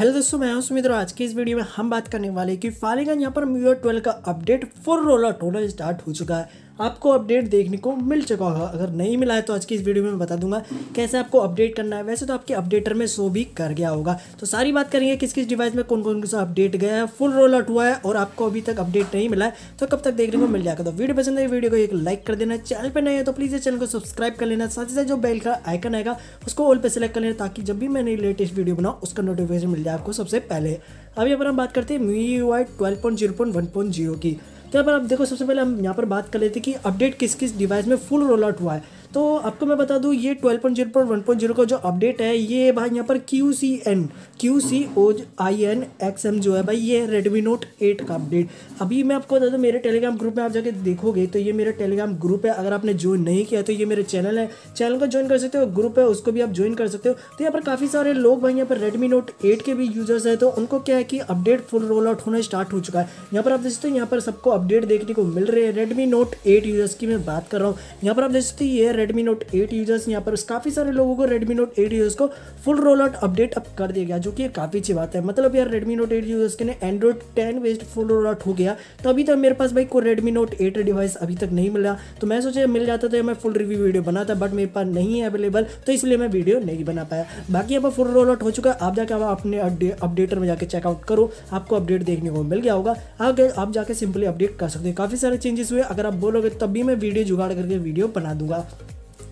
Hello दोस्तों, मैं हूँ सुमित आज की इस वीडियो में हम बात करने वाले हैं कि फालिगन यहाँ पर म्यूर ट्वेल्व का अपडेट फुल रोल आउट होना स्टार्ट हो चुका है। आपको अपडेट देखने को मिल चुका होगा। अगर नहीं मिला है तो आज की इस वीडियो में बता दूँगा कैसे आपको अपडेट करना है। वैसे तो आपके अपडेटर में शो भी कर गया होगा। तो सारी बात करेंगे किस किस डिवाइस में कौन कौन सा अपडेट गया है। फुल रोल आउट हुआ है और आपको अभी तक अपडेट नहीं मिला है तो कब तक देखने को मिल जाएगा। तो वीडियो पसंद है वीडियो को एक लाइक कर देना। चैनल पर नहीं है तो प्लीज़ चैनल को सब्सक्राइब कर लेना। साथ ही साथ जो बेल का आइकन आएगा, उसको ऑल पर सेलेक्ट कर लेना ताकि जब भी मैंने लेटेस्ट वीडियो बनाऊँ, उसका नोटिफिकेशन मिल जाए आपको सबसे पहले। अभी अगर हम बात करते हैं Mi U I twelve point zero point one point zero की तो यहाँ पर आप देखो, सबसे पहले हम यहाँ पर बात कर लेते हैं कि अपडेट किस किस डिवाइस में फुल रोल आउट हुआ है। तो आपको मैं बता दूँ, ये twelve point zero point one point zero का जो अपडेट है, ये भाई यहाँ पर Q C N Q C O I N X M जो है भाई, ये रेडमी नोट एट का अपडेट अभी मैं आपको बता दूँ, मेरे टेलीग्राम ग्रुप में आप जाके देखोगे तो ये मेरा टेलीग्राम ग्रुप है। अगर आपने ज्वाइन नहीं किया तो ये मेरे चैनल है। चैनल को ज्वाइन कर सकते हो ग्रुप है, उसको भी आप ज्वाइन कर सकते हो। तो यहाँ पर काफ़ी सारे लोग भाई यहाँ पर रेडमी नोट एट के भी यूज़र्स हैं। तो उनको क्या है कि अपडेट फुल रोल आउट होना स्टार्ट हो चुका है। यहाँ पर आप देख सकते हो, यहाँ पर सबको अपडेट देखने को मिल रहे हैं रेडमी नोट एट यूज़र्स की मैं बात कर रहा हूँ। यहाँ पर आप देख सकते ये रेडमी नोट एट यूज़र्स यहाँ पर काफ़ी सारे लोगों को रेडमी नोट एट यूज़र्स को फुल रोल आउट अपडेट अब कर दिया गया, जो कि काफ़ी अच्छी बात है। मतलब यार रेडमी नोट एट यूज़र्स के Android ten based full roll out हो गया तो अभी तक मेरे पास भाई कोई रेडमी नोट एट डिवाइस अभी तक नहीं मिला। तो मैं सोचा मिल जाता तो मैं फुल रिव्यू वीडियो बनाता बट मेरे पास नहीं है अवेलेबल तो इसलिए मैं वीडियो नहीं बना पाया। बाकी अब फुल रोल आउट हो चुका है, आप जाकर आप अपने अपडेटर में जाकर चेकआउट करो, आपको अपडेट देखने को मिल गया होगा। आगे आप जाके सिंपली अपडेट कर सकते हैं। काफ़ी सारे चेंजेस हुए, अगर आप बोलोगे तब भी मैं वीडियो जुगाड़ करके वीडियो बना दूँगा।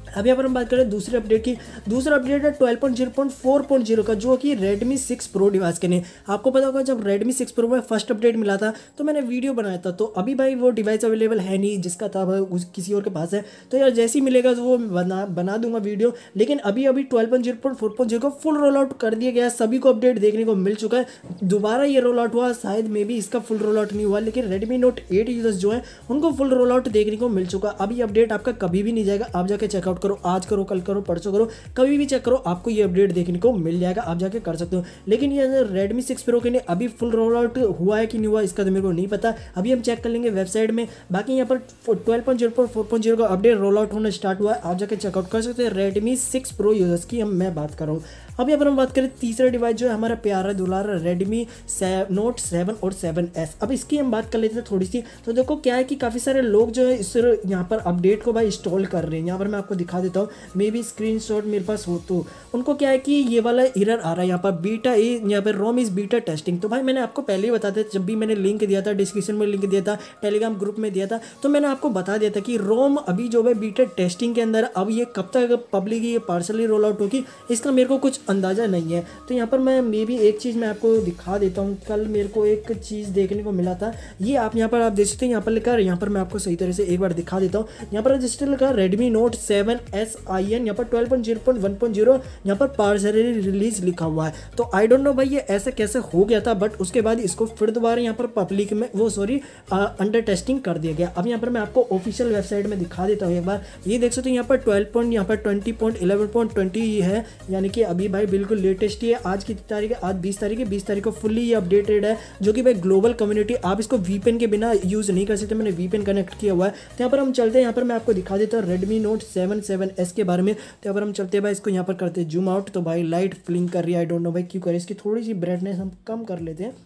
अब यहाँ पर हम बात करें दूसरे अपडेट की। दूसरा अपडेट है twelve point zero point four point zero का, जो कि रेडमी सिक्स प्रो डिवाइस के लिए। आपको पता होगा जब रेडमी सिक्स प्रो में फ़र्स्ट अपडेट मिला था तो मैंने वीडियो बनाया था। तो अभी भाई वो डिवाइस अवेलेबल है नहीं, जिसका था उस किसी और के पास है। तो यार जैसे ही मिलेगा तो वो बना बना दूँगा वीडियो लेकिन अभी अभी twelve point zero point four point zero का फुल रोल आउट कर दिया गया सभी को अपडेट देखने को मिल चुका है। दोबारा ये रोल आउट हुआ, शायद मे भी इसका फुल रोल आउट नहीं हुआ, लेकिन रेडमी नोट एट यूज़र्स जो है, उनको फुल रोल आउट देखने को मिल चुका। अभी अपडेट आपका कभी भी नहीं जाएगा। आप जाके चेकआउट करो, आज करो, कल करो, परसों करो, कभी भी चेक करो, आपको ये अपडेट देखने को मिल जाएगा, आप जाके कर सकते हो। लेकिन ये रेडमी सिक्स प्रो के लिए अभी फुल रोल आउट हुआ है कि नहीं हुआ, इसका तो मेरे को नहीं पता। अभी हम चेक कर लेंगे वेबसाइट में। बाकी यहाँ पर twelve point zero four point zero का अपडेट रोल आउट होना स्टार्ट हुआ है, आप जाके चेकआउट कर सकते हैं रेडमी सिक्स प्रो यूज़र्स की, हम मैं बात कर रहा हूँ। अभी अगर हम बात करें तीसरा डिवाइस जो है हमारा प्यारा दुलारा रेडमी नोट सेवन और सेवन एस अब इसकी हम बात कर लेते हैं थोड़ी सी। तो देखो क्या है कि काफ़ी सारे लोग जो है इस यहाँ पर अपडेट को भाई इंस्टॉल कर रहे हैं। यहाँ पर मैं आपको दिखा देता हूँ। मे बी स्क्रीन मेरे पास हो तो। उनको क्या है कि ये वाला इरर आ रहा है यहाँ पर। बीटा यहाँ पर रोम इज़ बीटा टेस्टिंग तो भाई मैंने आपको पहले ही बता दिया जब भी मैंने लिंक दिया था डिस्क्रिप्शन में लिंक दिया था टेलीग्राम ग्रुप में दिया था तो मैंने आपको बता दिया था कि रोम अभी जो है बीटा टेस्टिंग के अंदर, अब ये कब तक पब्लिक ये पार्सली रोल आउट होगी, इसका मेरे को कुछ अंदाज़ा नहीं है। तो यहाँ पर मैं मे भी एक चीज़ मैं आपको दिखा देता हूँ। कल मेरे को एक चीज़ देखने को मिला था। ये आप यहाँ पर, आप देख सकते हैं, यहाँ पर लिखा यहाँ पर मैं आपको सही तरह से एक बार दिखा देता हूँ। यहाँ पर रजिस्टर लिखा Redmi Note seven S I N यहाँ पर twelve point zero point one point zero यहाँ पर पार्सली रिलीज़ लिखा हुआ है। तो आई डोंट नो भाई ये ऐसे कैसे हो गया था बट उसके बाद इसको फिर दोबारा यहाँ पर पब्लिक में वो सॉरी अंडर टेस्टिंग कर दिया गया। अब यहाँ पर मैं आपको ऑफिशियल वेबसाइट में दिखा देता हूँ एक बार। ये देख सकते हो यहाँ पर ट्वेल्व पॉइंट यहाँ पर twenty point eleven point twenty है। यानी कि अभी भाई बिल्कुल लेटेस्ट ही है। आज की तारीख है, आज बीस तारीख है, बीस तारीख को फुल्ली ये अपडेटेड है, जो कि भाई ग्लोबल कम्युनिटी आप इसको वीपेन के बिना यूज़ नहीं कर सकते। मैंने वीपेन कनेक्ट किया हुआ है। तो यहाँ पर हम चलते हैं, यहाँ पर मैं आपको दिखा देता हूँ Redmi Note seven seven S के बारे में। तो अगर हम चलते हैं भाई, इसको यहाँ पर करते हैं जूम आउट तो भाई लाइट फ्लिंग कर रही है। आई डोंट नो भाई, क्यों करें इसकी थोड़ी सी ब्राइटनेस हम कम कर लेते हैं।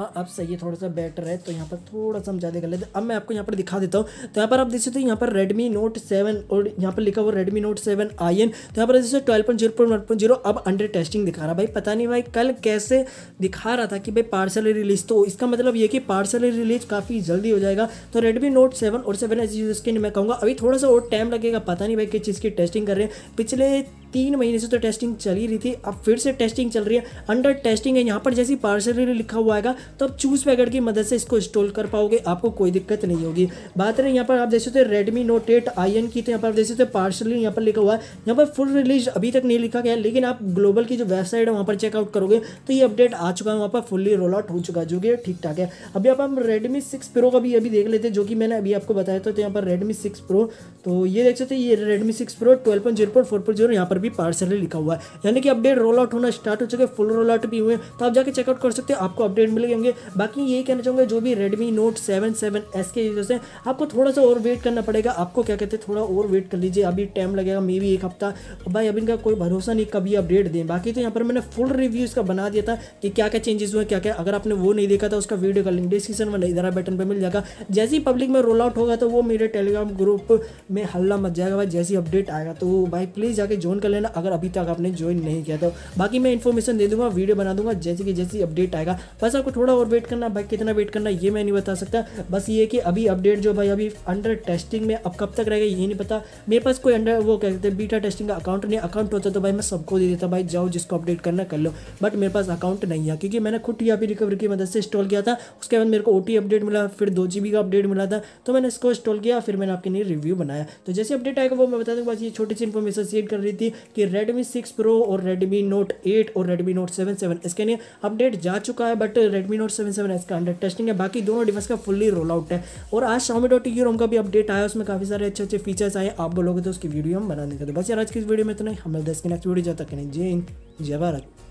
हाँ अब सही है, थोड़ा सा बेटर है तो यहाँ पर थोड़ा सा हम ज़्यादा कर लेते अब मैं आपको यहाँ पर दिखा देता हूँ। तो यहाँ पर आप देख सकते हो, यहाँ पर रेडमी नोट सेवन और यहाँ पर लिखा हुआ Redmi Note seven I N तो यहाँ पर जैसे twelve point zero point one point zero अब अंडर टेस्टिंग दिखा रहा भाई, पता नहीं भाई, कल कैसे दिखा रहा था कि भाई पार्सल रिलीज़ तो इसका मतलब ये कि पार्सल रिलीज़ काफ़ी जल्दी हो जाएगा। तो रेडमी नोट सेवन और सेवन एस यूज़ के मैं कहूँगा, अभी थोड़ा सा और टाइम लगेगा, पता नहीं भाई किस चीज़ की टेस्टिंग कर रहे हैं। पिछले तीन महीने से तो टेस्टिंग चल ही रही थी, अब फिर से टेस्टिंग चल रही है। अंडर टेस्टिंग है, यहाँ पर जैसी पार्सल लिखा हुआ आएगा तो आप चूज़ पैकेट की मदद से इसको इंस्टॉल कर पाओगे, आपको कोई दिक्कत नहीं होगी। बात रही यहाँ पर आप देख सकते Redmi Note eight I N की तो यहाँ पर आप देख सकते पार्सल यहाँ पर लिखा हुआ है। यहाँ पर फुल रिलीज़ अभी तक नहीं लिखा गया, लेकिन आप ग्लोबल की जो वेबसाइट है, वहाँ पर चेकआउट करोगे तो ये अपडेट आ चुका है, वहाँ पर फुल्ली रोल आउट हो चुका है, जो कि ठीक ठाक है। अभी आप हम रेडमी सिक्स प्रो का भी अभी देख लेते हैं, जो कि मैंने अभी आपको बताया था तो यहाँ पर रेडमी सिक्स प्रो तो ये देख सकते हैं, ये Redmi six Pro twelve point zero point four point zero यहाँ पर भी पार्सली लिखा हुआ है। यानी कि अपडेट रोल आउट होना स्टार्ट हो चुके फुल रोल आउट भी हुए तो आप जाके चेकआउट कर सकते हो, आपको अपडेट मिल गए बाकी ये कहना चाहूँगा, जो भी Redmi Note seven seven S के यूज़र्स हैं, आपको थोड़ा सा और वेट करना पड़ेगा। आपको क्या कहते हैं, थोड़ा और वेट कर लीजिए। अभी टाइम लगेगा मे भी एक हफ़्ता। भाई अभी इनका कोई भरोसा नहीं कभी अपडेट दें। बाकी तो यहाँ पर मैंने फुल रिव्यू इसका बना दिया था कि क्या क्या चेंजेस हुए क्या क्या अगर आपने वो नहीं देखा था, उसका वीडियो का लिंक डिस्क्रिप्शन में इधर बटन पर मिल जाएगा। जैसे ही पब्लिक में रोल आउट होगा तो वो मेरे टेलीग्राम ग्रुप में हल्ला मच जाएगा। भाई, जैसी अपडेट आएगा तो भाई प्लीज़ जाके ज्वाइन कर लेना, अगर अभी तक आपने ज्वाइन नहीं किया तो। बाकी मैं इन्फॉर्मेशन दे दूँगा वीडियो बना दूँगा, जैसे कि जैसी अपडेट आएगा। बस आपको थोड़ा और वेट करना, भाई कितना वेट करना, ये मैं नहीं बता सकता। बस ये कि अभी अपडेट जो भाई अभी अंडर टेस्टिंग में अब कब तक रहेगा, ये नहीं पता। मेरे पास कोई अंडर वो कहते हैं बीटा टेस्टिंग का अकाउंट नहीं अकाउंट होता तो भाई मैं सबको दे देता, भाई जाओ जिसको अपडेट करना कर लो। बट मेरे पास अकाउंट नहीं है, क्योंकि मैंने खुद टी रिकवरी की मदद से इंस्टॉल किया था। उसके बाद मेरे को ओटी अपडेट मिला, फिर दो जी का अपडेट मिला था। तो मैंने इसको इंस्टॉल किया, फिर मैंने आपके लिए रिव्यू बनाया। तो जैसे अपडेट आएगा वो मैं बता दूँ बस ये छोटी सी इन्फॉर्मेशन शेयर कर रही थी। कि Redmi 6 Pro और Redmi Note 8 और Redmi Note 7 सेवन इसके लिए अपडेट जा चुका है बट Redmi Note 7 सेवन इसका अंडर टेस्टिंग है। बाकी दोनों डिवाइस का फुल्ली रोल आउट है। और आज शामी डॉट रोम का भी अपडेट आया, उसमें काफ़ी सारे अच्छे अच्छे फीचर्स आए, आप बोलोगे तो उसकी वीडियो हम बना देंगे। तो बस यार आज की इस वीडियो में इतना ही। हम दस की नेक्स्ट वीडियो जाता करें जय हिंद, जय भारत।